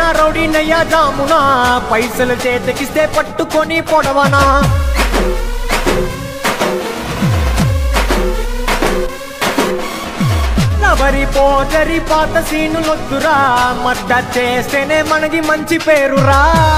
పోయినయ్యా జామునా. పైసలు చేతికిస్తే పట్టుకొని పొడవనా. ఎవరి పోజరి పాత సీనులొద్దురా. మడ్డ చేస్తేనే మనకి మంచి పేరురా.